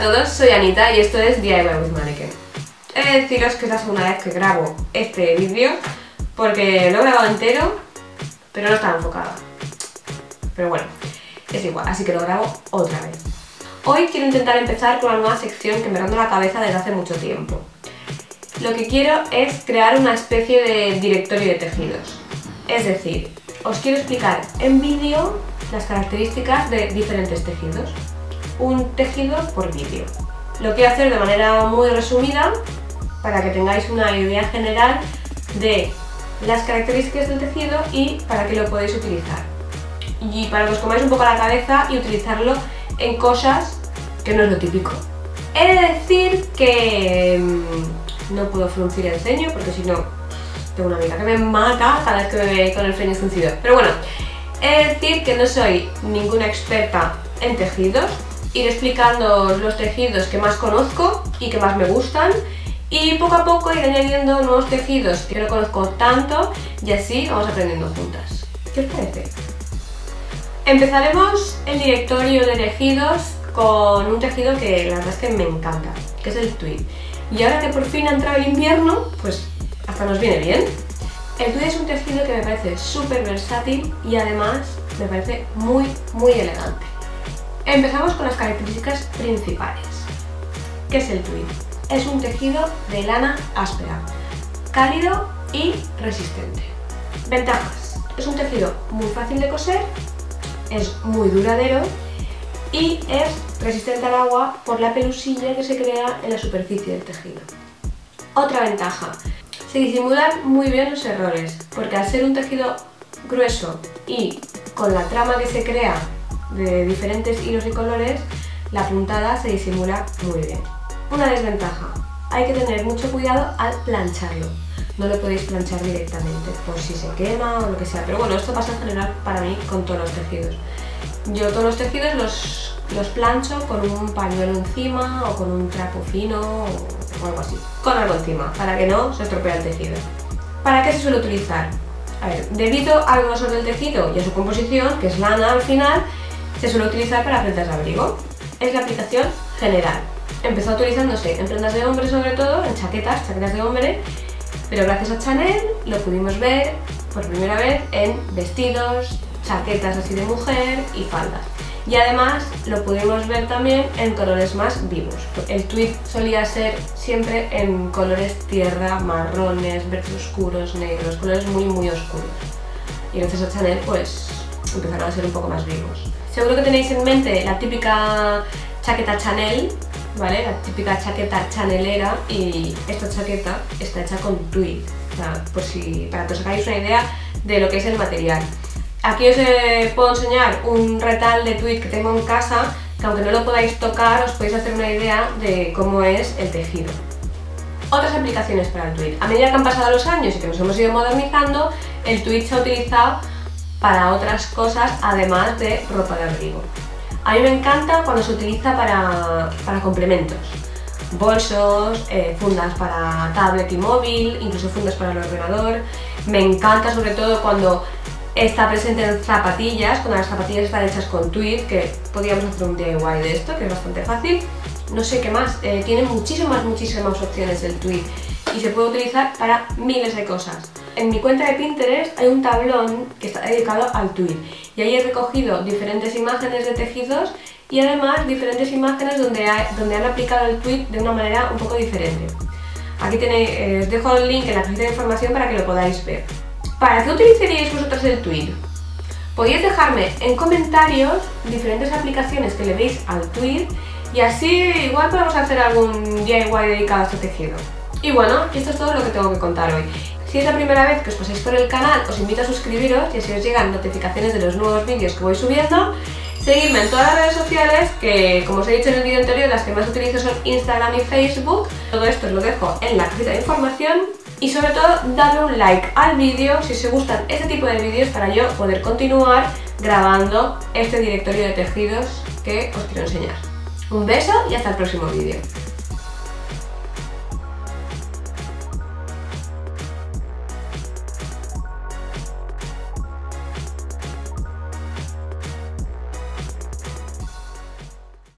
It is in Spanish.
a todos, soy Anita y esto es DIY with Mannequin. He de deciros que es la segunda vez que grabo este vídeo porque lo he grabado entero, pero no estaba enfocado. Pero bueno, es igual, así que lo grabo otra vez. Hoy quiero intentar empezar con una nueva sección que me ronda la cabeza desde hace mucho tiempo. Lo que quiero es crear una especie de directorio de tejidos. Es decir, os quiero explicar en vídeo las características de diferentes tejidos un tejido por vídeo. Lo quiero hacer de manera muy resumida para que tengáis una idea general de las características del tejido y para que lo podéis utilizar. Y para que os comáis un poco la cabeza y utilizarlo en cosas que no es lo típico. He de decir que mm, no puedo fruncir el ceño porque si no tengo una amiga que me mata cada vez que me ve con el ceño fruncido. Pero bueno, he de decir que no soy ninguna experta en tejidos, ir explicando los tejidos que más conozco y que más me gustan y poco a poco ir añadiendo nuevos tejidos que no conozco tanto y así vamos aprendiendo juntas. ¿Qué os parece? Empezaremos el directorio de tejidos con un tejido que la verdad es que me encanta, que es el tweed. Y ahora que por fin ha entrado el invierno, pues hasta nos viene bien. El tweed es un tejido que me parece súper versátil y además me parece muy, muy elegante. Empezamos con las características principales. ¿Qué es el tweed? Es un tejido de lana áspera, cálido y resistente. Ventajas. Es un tejido muy fácil de coser, es muy duradero y es resistente al agua por la pelusilla que se crea en la superficie del tejido. Otra ventaja. Se disimulan muy bien los errores, porque al ser un tejido grueso y con la trama que se crea de diferentes hilos y colores, la puntada se disimula muy bien. Una desventaja, hay que tener mucho cuidado al plancharlo. No lo podéis planchar directamente por si se quema o lo que sea, pero bueno, esto pasa en general para mí con todos los tejidos. Yo todos los tejidos los, los plancho con un pañuelo encima o con un trapo fino o algo así, con algo encima, para que no se estropee el tejido. ¿Para qué se suele utilizar? A ver, debido al grosor del tejido y a su composición, que es lana al final, se suele utilizar para prendas de abrigo. Es la aplicación general. Empezó utilizándose en prendas de hombre sobre todo, en chaquetas, chaquetas de hombre, pero gracias a Chanel lo pudimos ver por primera vez en vestidos, chaquetas así de mujer y faldas. Y además lo pudimos ver también en colores más vivos. El tweed solía ser siempre en colores tierra, marrones, verdes oscuros, negros, colores muy muy oscuros. Y gracias a Chanel pues empezaron a ser un poco más vivos. Seguro que tenéis en mente la típica chaqueta Chanel, ¿vale? La típica chaqueta chanelera y esta chaqueta está hecha con tweed, por si, para que os hagáis una idea de lo que es el material. Aquí os eh, puedo enseñar un retal de tweed que tengo en casa, que aunque no lo podáis tocar, os podéis hacer una idea de cómo es el tejido. Otras aplicaciones para el tweed. A medida que han pasado los años y que nos hemos ido modernizando, el tweed se ha utilizado para otras cosas además de ropa de abrigo. A mí me encanta cuando se utiliza para, complementos. Bolsos, eh, fundas para tablet y móvil, incluso fundas para el ordenador. Me encanta sobre todo cuando está presente en zapatillas, cuando las zapatillas están hechas con tweed, que podríamos hacer un DIY de esto, que es bastante fácil. No sé qué más, eh, tiene muchísimas, muchísimas opciones el tweed y se puede utilizar para miles de cosas. En mi cuenta de Pinterest hay un tablón que está dedicado al tweed y ahí he recogido diferentes imágenes de tejidos y además diferentes imágenes donde, donde han aplicado el tweed de una manera un poco diferente. Aquí tenéis, eh, os dejo el link en la cajita de información para que lo podáis ver. ¿Para qué utilizaríais vosotros el tweed? Podéis dejarme en comentarios diferentes aplicaciones que le veis al tweed y así igual podemos hacer algún DIY dedicado a este tejido. Y bueno, esto es todo lo que tengo que contar hoy. Si es la primera vez que os pasáis por el canal, os invito a suscribiros y así os llegan notificaciones de los nuevos vídeos que voy subiendo. Seguidme en todas las redes sociales, que como os he dicho en el vídeo anterior, las que más utilizo son Instagram y Facebook. Todo esto os lo dejo en la cajita de información. Y sobre todo, dadle un like al vídeo si os gustan este tipo de vídeos para yo poder continuar grabando este directorio de tejidos que os quiero enseñar. Un beso y hasta el próximo vídeo.